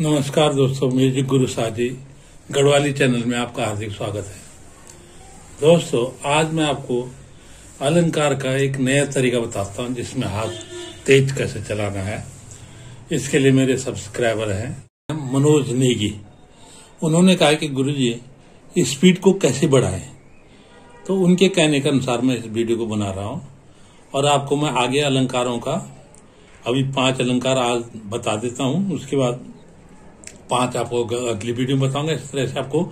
नमस्कार दोस्तों म्यूज़िक गुरु साजी गढ़वाली चैनल में आपका हार्दिक स्वागत है। दोस्तों, आज मैं आपको अलंकार का एक नया तरीका बताता हूँ, जिसमें हाथ तेज कैसे चलाना है। इसके लिए मेरे सब्सक्राइबर हैं, मनोज नेगी। उन्होंने कहा कि गुरुजी स्पीड को कैसे बढ़ाएँ? तो उनके कहने के अनुसार मैं इस वीडियो को बना रहा हूँ, और आपको मैं आगे अलंकारों का, अभी पाँच अलंकार आज बता देता हूँ, उसके बाद पाँच आपको अगली वीडियो में बताऊँगा, इस तरह से आपको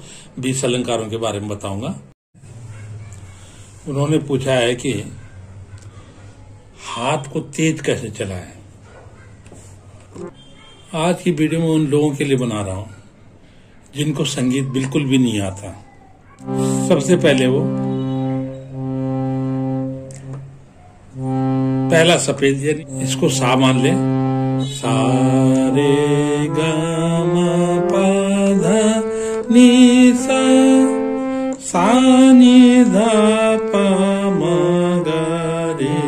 बीस अलंकारों के बारे में बताऊँगा। उन्होंने पूछा है कि हाथ को तेज कैसे चलाएँ? आज की वीडियो में उन लोगों के लिए बना रहा हूँ, जिनको संगीत बिल्कुल भी नहीं आता। सबसे पहले वो, पहला सफ़ेद इसको सा मान ले। सारे गामा पाधा नी सा नी धा पा मा गा रे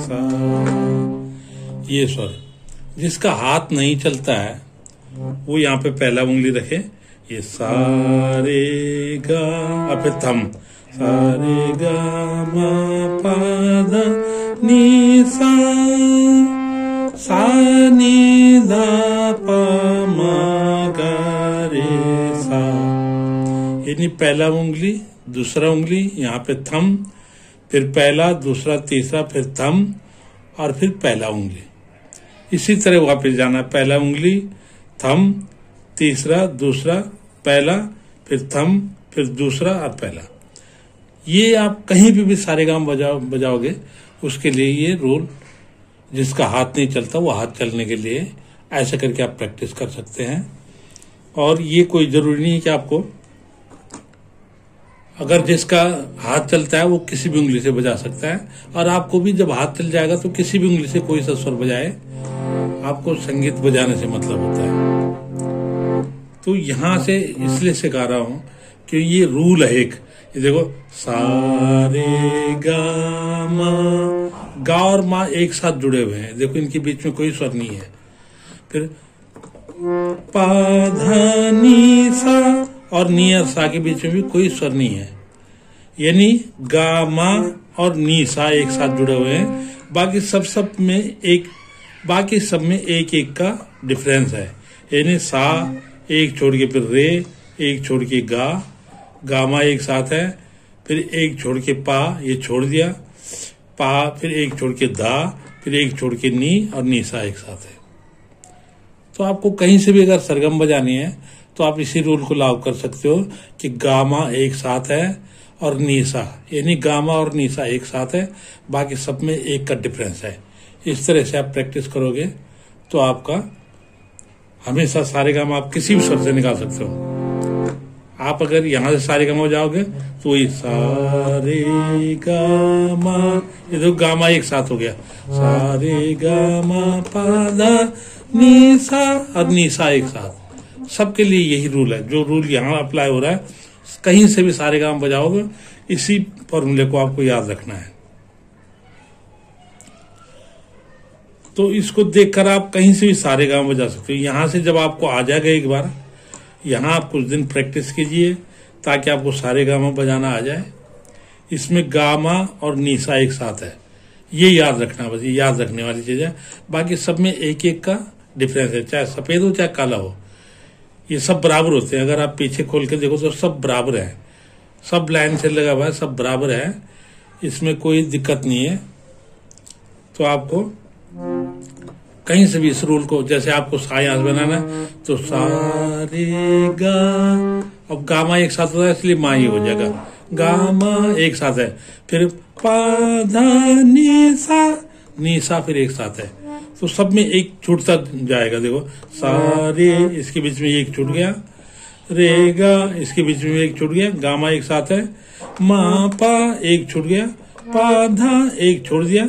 सा। ये स्वर, जिसका हाथ नहीं चलता है, वो यहाँ पे पहला उंगली रखे, ये सारे गा फिर थम सारे गा मा पा नी सा। सा पहला उंगली दूसरा उंगली यहाँ पे थम फिर पहला दूसरा तीसरा फिर थम और फिर पहला उंगली इसी तरह वापस जाना पहला उंगली थम तीसरा दूसरा पहला फिर थम फिर दूसरा और पहला ये आप कहीं भी भी सारे गाँव बजाओ बजाओगे उसके लिए ये रूल जिसका हाथ नहीं चलता, वो हाथ चलने के लिए ऐसा करके आप प्रैक्टिस कर सकते हैं। और ये कोई ज़रूरी नहीं है कि आपको, अगर जिसका हाथ चलता है वो किसी भी उंगली से बजा सकता है, और आपको भी जब हाथ चल जाएगा तो किसी भी उंगली से कोई सा स्वर बजाए, आपको संगीत बजाने से मतलब होता है। तो यहाँ से इसलिए सिखा रहा हूँ कि ये रूल है एक। ये देखो, सारे गा गा और माँ एक साथ जुड़े हुए हैं। देखो, इनके बीच में कोई स्वर नहीं है। फिर पाधा नी सा और नी और सा के बीच में भी कोई स्वर नहीं है। यानी गा, मा और नी सा एक साथ जुड़े हुए हैं। बाकी सब सब में एक, बाकी सब में एक एक का डिफरेंस है। यानी सा, एक छोड़ के फिर रे, एक छोड़ के गा गामा एक साथ है। फिर एक छोड़ के पा, ये छोड़ दिया। पा, फिर एक छोड़ के धा फिर एक छोड़ के नी और नीसा एक साथ है। तो आपको कहीं से भी अगर सरगम बजानी है तो आप इसी रूल को लागू कर सकते हो कि गामा एक साथ है और नीसा, यानी गामा और नीसा एक साथ है, बाकी सब में एक का डिफरेंस है। इस तरह से आप प्रैक्टिस करोगे तो आपका हमेशा सारे गामा आप किसी भी स्वर से निकाल सकते हो। आप अगर यहाँ से सारे गामा जाओगे तो ये सारे गामा, ये तो गामा एक साथ हो गया। सारे गामा पादा नीसा, और नीसा एक साथ। सबके लिए यही रूल है। जो रूल यहाँ अप्लाई हो रहा है, कहीं से भी सारे गामा बजाओगे, इसी फॉर्मूले को आपको याद रखना है। तो इसको देखकर आप कहीं से भी सारे गाँव बजा सकते हो। यहाँ से जब आपको आ जाएगा एक बार यहाँ आप कुछ दिन प्रैक्टिस कीजिए ताकि आपको सारे गामा बजाना आ जाए। इसमें गामा और नीसा एक साथ है। ये याद रखना बस, ये याद रखने वाली चीज़ है। बाकी सब में एक एक का डिफरेंस है, चाहे सफ़ेद हो, चाहे काला हो। ये सब बराबर होते हैं। अगर आप पीछे खोल के देखो तो सब बराबर है। सब लाइन से लगा हुआ है, सब बराबर है। इसमें कोई दिक्कत नहीं है। तो आपको कहीं से भी इस रूल को, जैसे आपको सा यहाँ बनाना है तो सारे गा। अब गामा एक साथ होता है इसलिए मा ही हो जाएगा। गामा एक साथ है। फिर पाधा नीसा नीसा फिर एक साथ है। तो सब में एक छूटता जाएगा, देखो। सारे, इसके बीच में एक छूट गया। रेगा इसके बीच में एक छूट गया। गामा एक साथ है। मा, पा, एक छूट गया। पाधा एक छोड़ दिया।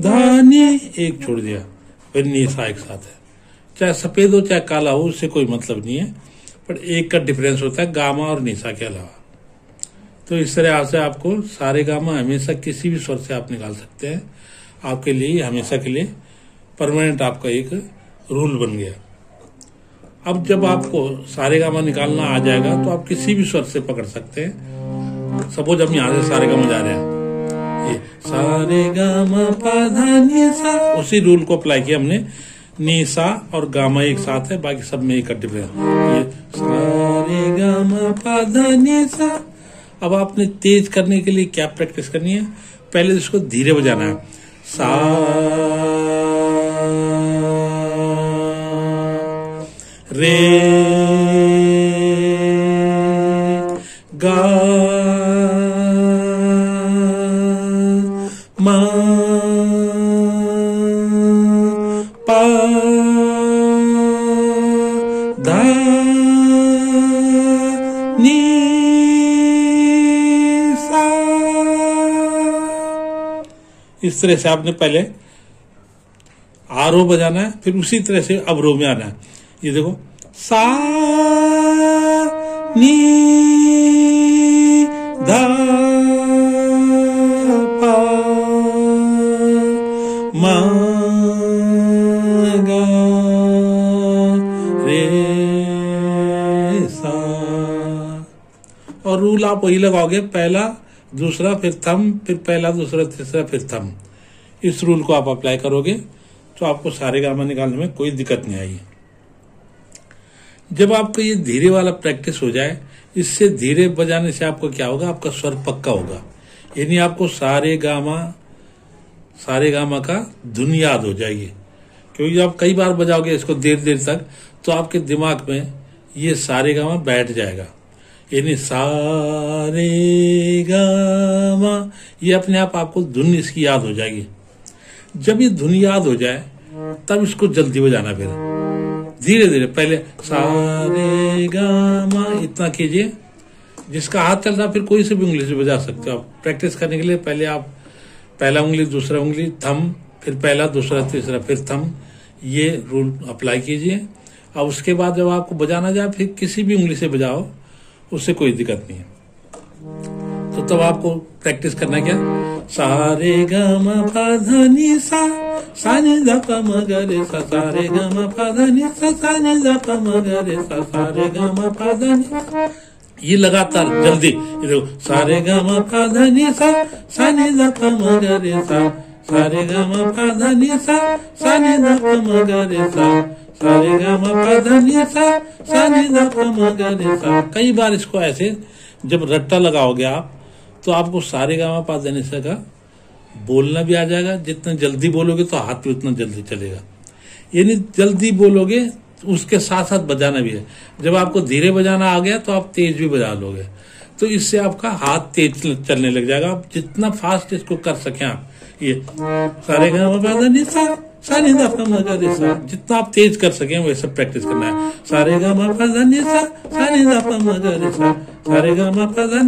धानी एक छोड़ दिया। फिर नीसा एक साथ है। चाहे सफ़ेद हो, चाहे काला हो, उससे कोई मतलब नहीं है। पर एक का डिफरेंस होता है, गामा और निशा के अलावा। तो इस तरह से आपको सारे गामा हमेशा किसी भी स्वर से आप निकाल सकते हैं। आपके लिए, हमेशा के लिए परमानेंट आपका एक रूल बन गया। अब जब आपको सारे गामा निकालना आ जाएगा तो आप किसी भी स्वर से पकड़ सकते हैं। सपोज़ हम यहाँ से सारे गामा जा रहे हैं। सारे पाधा सा। उसी रूल को अप्लाई किया हमने। नी, सा और गामा एक साथ है, बाकी सब में इकट्ठे ये सारे गामा सा। अब आपने तेज करने के लिए क्या प्रैक्टिस करनी है? पहले इसको धीरे बजाना है। सा, रे इस तरह से आपने पहले आरो बजाना है, फिर उसी तरह से अवरो में आना है। ये देखो, सा, नी, धा रे, सा। और रूल आप वही लगाओगे, पहला दूसरा, फिर थम, फिर पहला, दूसरा, तीसरा, फिर थम। इस रूल को आप अप्लाई करोगे तो आपको सारे गामा निकालने में कोई दिक्कत नहीं आएगी। जब आपका ये धीरे वाला प्रैक्टिस हो जाए, इससे धीरे बजाने से आपको क्या होगा? आपका स्वर पक्का होगा। यानी आपको सारे गामा सारे गामा का धुन याद हो जाएगी। क्योंकि आप कई बार बजाओगे इसको देर देर तक तो आपके दिमाग में ये सारे गामा बैठ जाएगा। यानी सारे गामा, ये अपने आप आपको धुन इसकी याद हो जाएगी। जब ये धुन याद हो जाए, तब इसको जल्दी बजाना फिर। धीरे धीरे पहले सारे गामा इतना कीजिए, जिसका हाथ चल रहा फिर कोई से भी उंगली से बजा सकते हो। आप प्रैक्टिस करने के लिए पहले आप पहला उंगली, दूसरा उंगली, थम, फिर पहला, दूसरा, तीसरा, फिर थम, ये रूल अप्लाई कीजिए। अब उसके बाद जब आपको बजाना जाए, फिर किसी भी उंगली से बजाओ। उससे कोई दिक्कत नहीं है। तो तब आपको प्रैक्टिस करना क्या? सारे ग म प ध नि सा सा नि ध प म ग रे सा सा रे ग म प ध नि सा सा नि ध प म ग रे सा। सा रे ग म प ध नि ये लगातार जल्दी, ये देखो, सारे ग म प सा सा नि ध प म ग रे सा, सारे ग म प सा सा नि ध प म ग रे सा। कई बार इसको ऐसे, जब रट्टा लगाओगे आप तो आपको सारे गामा पा देने से का बोलना भी आ जाएगा। जितना जल्दी बोलोगे तो हाथ भी उतना जल्दी चलेगा। यानी जल्दी बोलोगे उसके साथ साथ बजाना भी है। जब आपको धीरे बजाना आ गया तो आप तेज भी बजा लोगे। तो इससे आपका हाथ तेज चलने लग जाएगा। आप जितना फास्ट इसको कर सके आप, ये सारे गामा पा सा सा नि ध प म सा जितना आप तेज कर सके वैसे प्रैक्टिस करना है। सारे ग म नि सा सा नि ध प म सा सारे ग म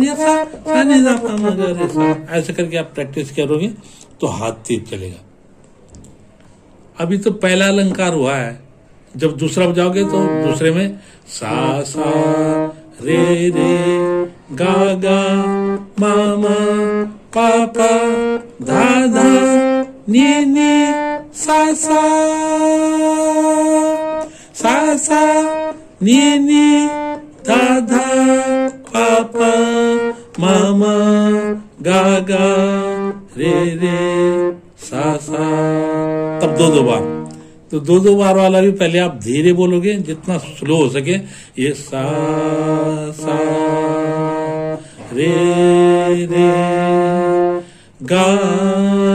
नि सा सा नि ध प म सा ऐसे करके आप प्रैक्टिस करोगे तो हाथ तेज चलेगा। अभी तो पहला अलंकार हुआ है। जब दूसरा बजाओगे तो दूसरे में सा सा, रे रे, गा गा, मा मा, पा पा, धा धा, नी नी सा सा सा सा नी नी धा धा पा पा मा मा गा गा रे रे सा सा तब दो दो बार। तो दो दो बार वाला भी पहले आप धीरे बोलोगे, जितना स्लो हो सके, ये सा सा, रे रे, गा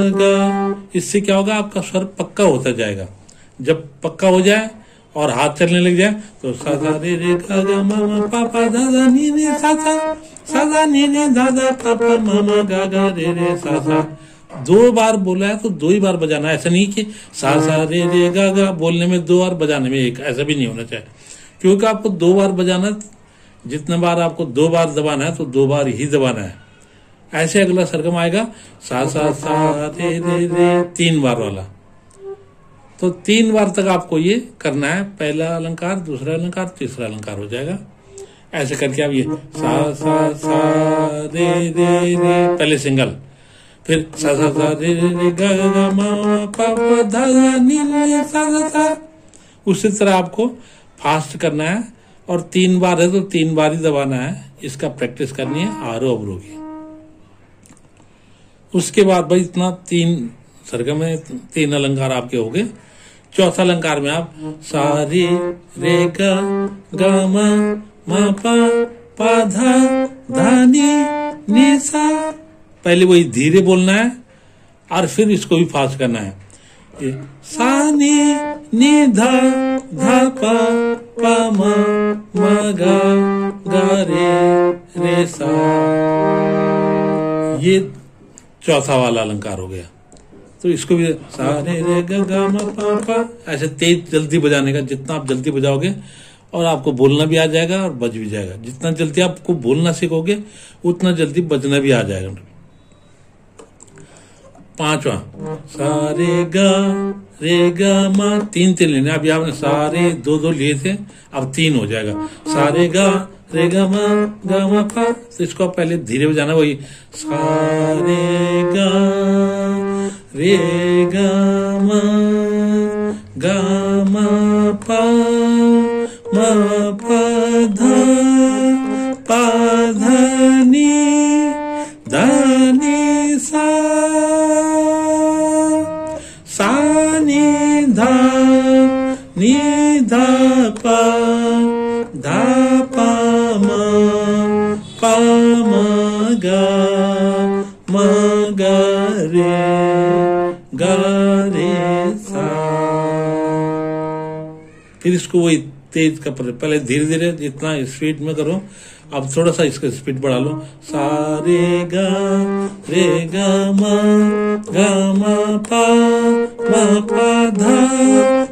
गा। इससे क्या होगा? आपका स्वर पक्का होता जाएगा। जब पक्का हो जाए और हाथ चलने लग जाए तो सा सा रे रे गा गा मा मा पा पा दा दा नी नी नी नी दा दा पा पा मा मा गा गा रे रे दो बार बोला है तो दो ही बार बजाना ऐसा नहीं कि सा रे रे गा गा बोलने में दो बार, बजाने में एक। ऐसा भी नहीं होना चाहिए। क्योंकि आपको दो बार बजाना, जितने बार आपको दो बार दबाना है तो दो बार ही दबाना है। ऐसे अगला सरगम आएगा सा सा सा रे रे रे तीन बार वाला। तो तीन बार तक आपको ये करना है, पहला अलंकार, दूसरा अलंकार, तीसरा अलंकार हो जाएगा। ऐसे करके आप ये सा सा सा रे रे रे पहले सिंगल। फिर सा सा सा सा सा सा। उसी तरह आपको फास्ट करना है, और तीन बार है तो तीन बार ही दबाना है। इसका प्रैक्टिस करनी है, आरो अवरो की उसके बाद भाई इतना तीन सरगम में तीन अलंकार आपके हो गए। चौथा अलंकार में आप सारे रे ग म धा धानी नि सा पहले वही धीरे बोलना है और फिर इसको भी फास्ट करना है। सा नि धा धा प प म म ग ग रे रे सा ये चौथा वाला अलंकार हो गया। तो इसको भी सारे रे ग ऐसे तेज जल्दी बजाने का, जितना आप जल्दी बजाओगे और आपको बोलना भी आ जाएगा और बज भी जाएगा। जितना जल्दी आपको बोलना सीखोगे, उतना जल्दी बजना भी आ जाएगा। पांचवा, सारे ग, रे ग म, तीन तीन लेने। अभी आपने सारे दो दो लिए थे, अब तीन हो जाएगा। सारे ग रे ग म प तो इसको आप पहले धीरे बजाना वही सारे रे म प म ग म ग रे ग रे सा। फिर इसको वही तेज का पहले धीरे धीरे जितना स्पीड में करो, अब थोड़ा सा इसका स्पीड बढ़ा लो। सा, रे, ग रे, ग, म ग, म, प म, प, ध।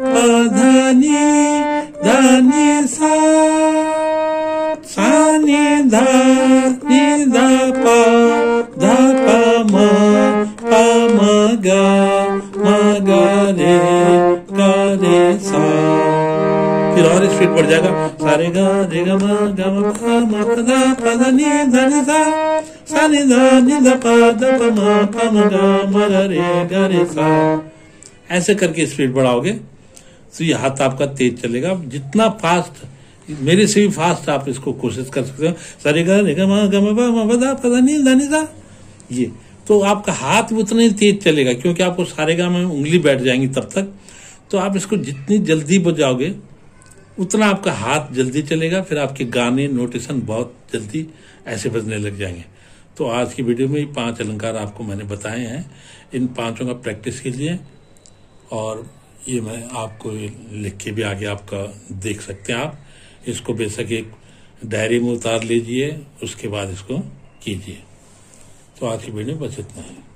बढ़ जाएगा। सारे ऐसे करके स्पीड बढ़ाओगे तो ये हाथ आपका तेज चलेगा। जितना फास्ट, मेरे से भी फास्ट आप इसको कोशिश कर सकते हो। सारे गा गा ये तो आपका हाथ भी उतना ही तेज चलेगा, क्योंकि आपको सारे गा में उंगली बैठ जाएँगी तब तक। तो आप इसको जितनी जल्दी बजाओगे उतना आपका हाथ जल्दी चलेगा, फिर आपके गाने नोटेशन बहुत जल्दी ऐसे बजने लग जाएँगे। तो आज की वीडियो में पाँच अलंकार आपको मैंने बताए हैं। इन पाँचों का प्रैक्टिस कीजिए और ये मैं आपको लिख के भी आगे आपका देख सकते हैं आप। इसको बेशक एक डायरी में उतार लीजिए, उसके बाद इसको कीजिए। तो आज की वीडियो बस इतना है।